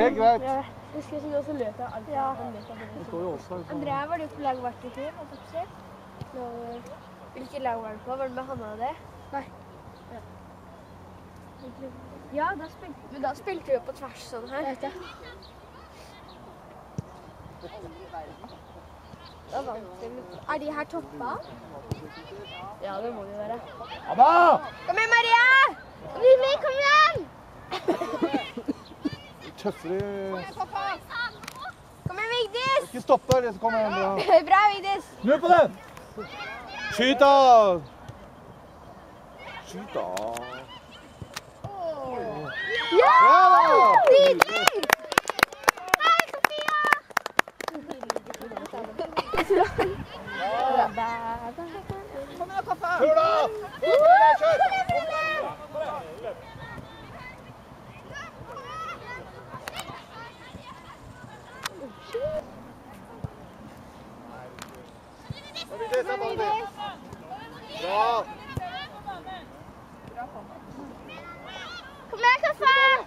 Helt greit. Jeg husker jeg også løp jeg alltid. Ja. Her. Andrea var du på lag hvert i fjor, holdt jeg på å si. Hvilket lag var du på? Var du med Hanna og det? Nei. Ja, da spilte Men da spilte vi jo på tvers sånn her. jeg. vet Da vant vi Er de her toppa? Ja, det må de være. Anna! Kom igjen, Maria! Kom igjen! Tøffere. Kom igjen, Vigdis! Ikke stopp der, så kommer igjen. Bra, Vigdis. Snu på den! Skyt da! Skyt da! Ja! Ja! Nydelig! Hei, Sofia! Kjør da! Kjør! Kom igjen, se ballen din. Bra! Kom igjen, Kaffe!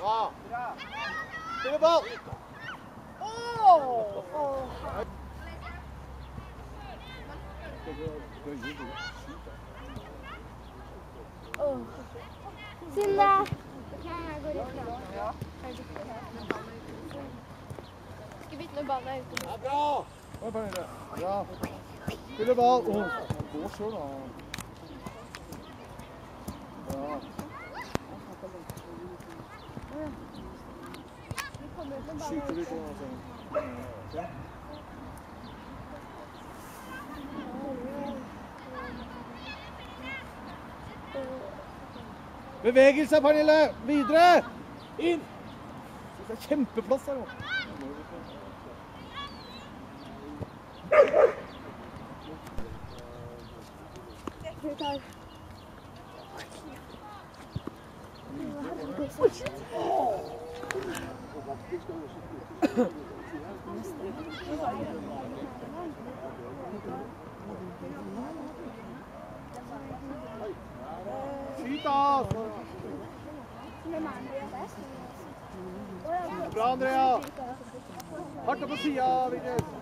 Bra! Spille ball! Synne. Jeg går rett. Skal bytte når ballen. Ja, bra! Bra. Spille ball. Oh, gå selv da. Ja. Skyter du på altså. Bevegelse, Pernille! Videre! Inn! Det er kjempeplass her nå. Da! Bra, Andrea. Hardt opp på sida, Vigdis.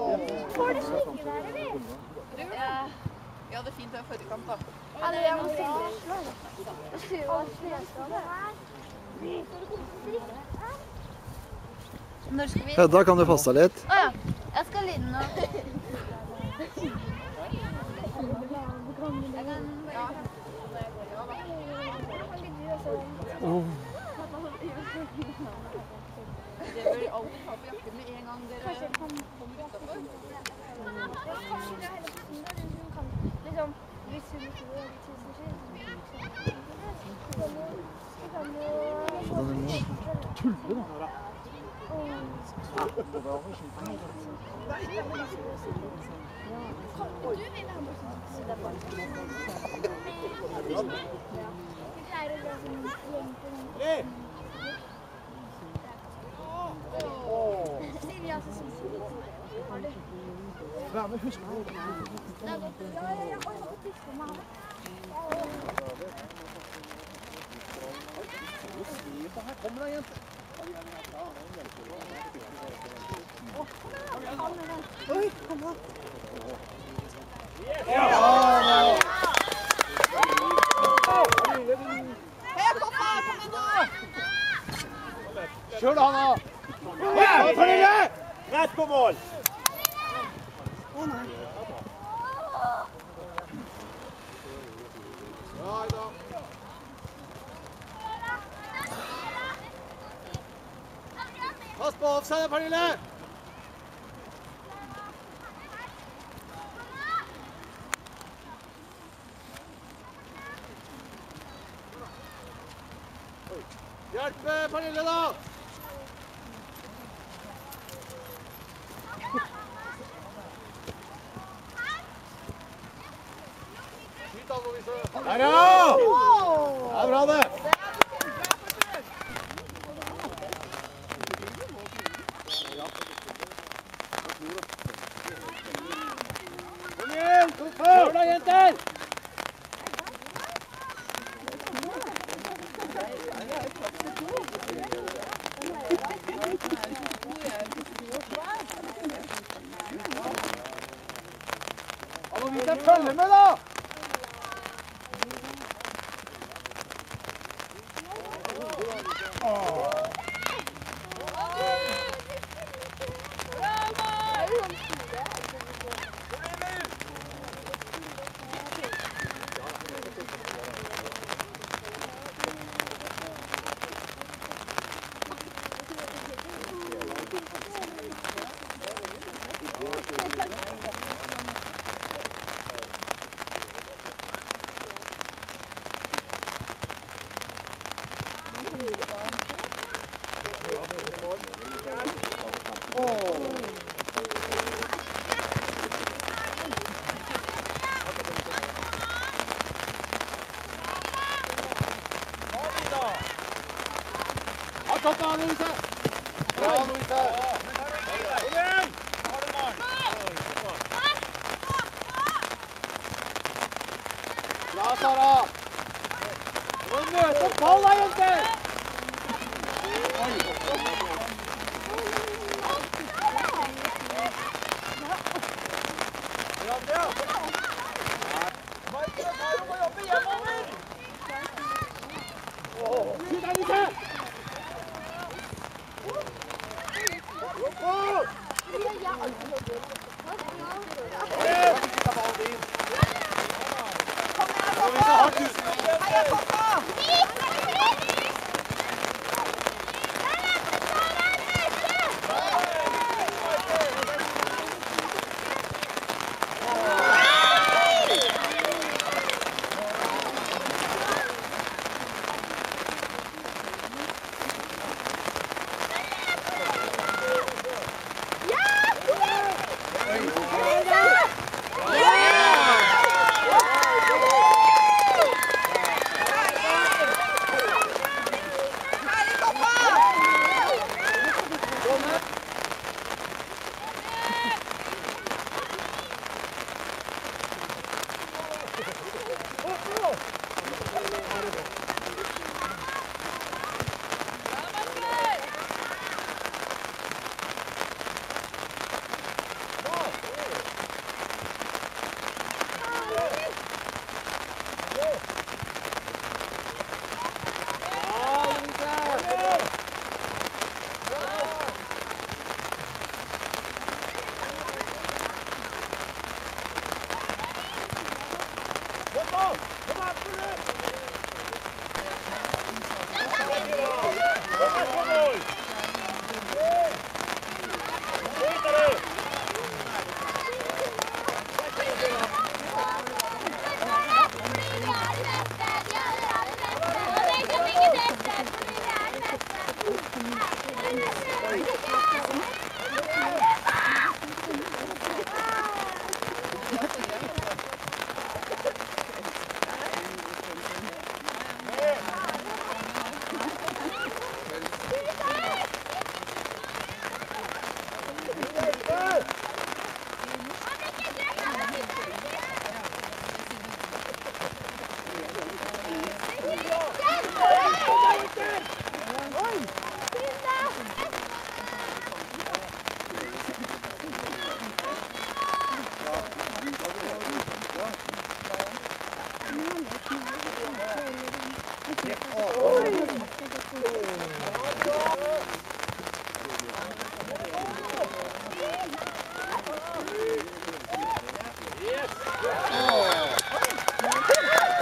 Får du slikke der, eller? Vi hadde fint den forrige kamp, da. Stille. Når skal vi Hedda, kan du passe deg litt? Å ja. Jeg skal lide nå. Jeg Det bør alltid ta på jakken med en gang dere. Liksom, hvis hun ikke vil gjøre tusen ski, så kan? Vi pleier å dra sånn gjeng på Le! Silje, altså, sånn Har du? Vær med, husk på det. Ja, ja, ja. Oi, jeg fått på meg. Kom deg, jente. Kjør da, Hanna! Ja, Pernille! Rett på mål! Å nei. Pass på offside, Pernille! Hjelp Pernille, da! Der, ja! Det er bra, det. Kom her, Pokka!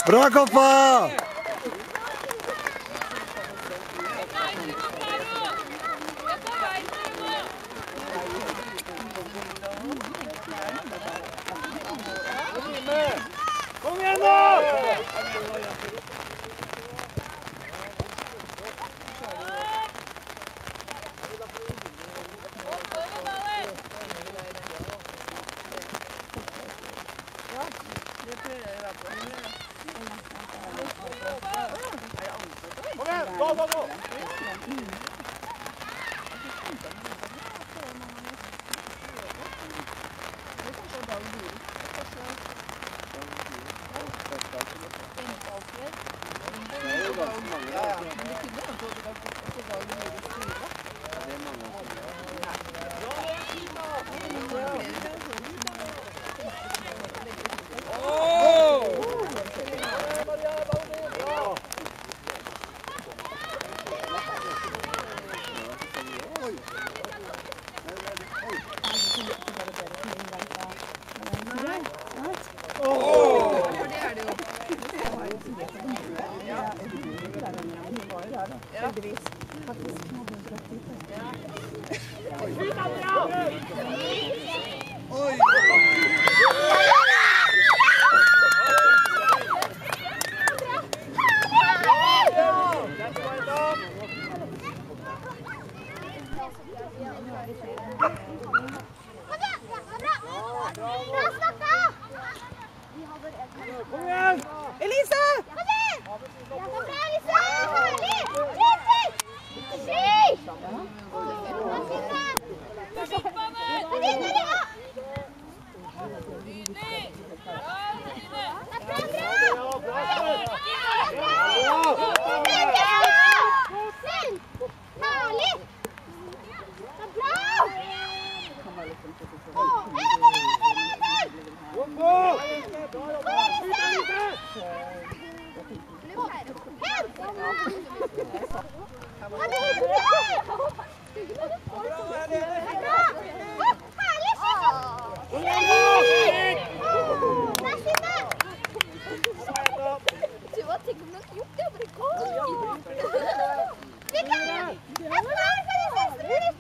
Brakopa! Det er Elise! Kom igjen, Elise! Herlig! Skyt! Skyt! Skyt! でかい。